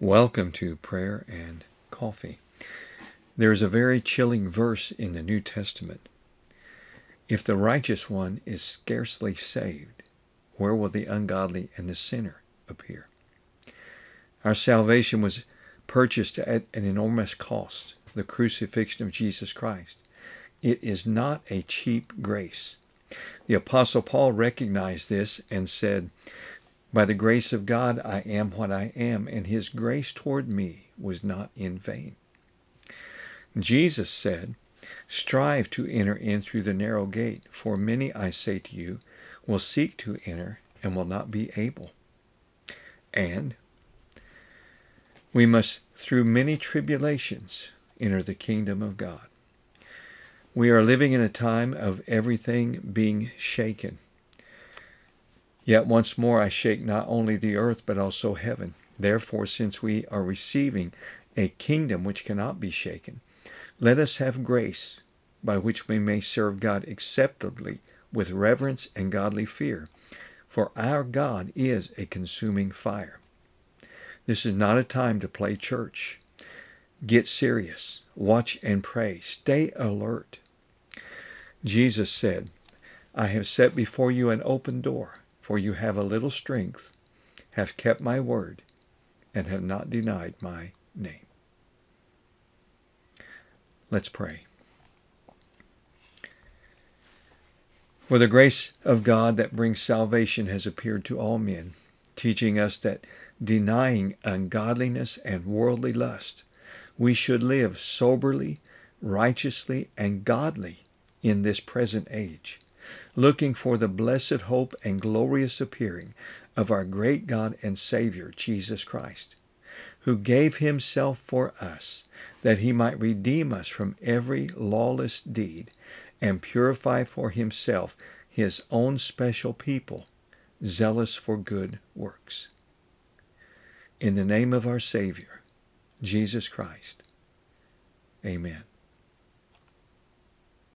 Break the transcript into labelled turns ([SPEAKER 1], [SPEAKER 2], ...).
[SPEAKER 1] Welcome to Prayer and Coffee. There is a very chilling verse in the New Testament. If the righteous one is scarcely saved, where will the ungodly and the sinner appear? Our salvation was purchased at an enormous cost, the crucifixion of Jesus Christ. It is not a cheap grace. The Apostle Paul recognized this and said, by the grace of God, I am what I am, and his grace toward me was not in vain. Jesus said, Strive to enter in through the narrow gate, for many, I say to you, will seek to enter and will not be able. And we must, through many tribulations, enter the kingdom of God. We are living in a time of everything being shaken. Yet once more I shake not only the earth, but also heaven. Therefore, since we are receiving a kingdom which cannot be shaken, let us have grace by which we may serve God acceptably with reverence and godly fear. For our God is a consuming fire. This is not a time to play church. Get serious. Watch and pray. Stay alert. Jesus said, I have set before you an open door for you have a little strength, have kept my word, and have not denied my name. Let's pray. For the grace of God that brings salvation has appeared to all men, teaching us that denying ungodliness and worldly lust, we should live soberly, righteously, and godly in this present age looking for the blessed hope and glorious appearing of our great God and Savior, Jesus Christ, who gave himself for us, that he might redeem us from every lawless deed and purify for himself his own special people, zealous for good works. In the name of our Savior, Jesus Christ, amen.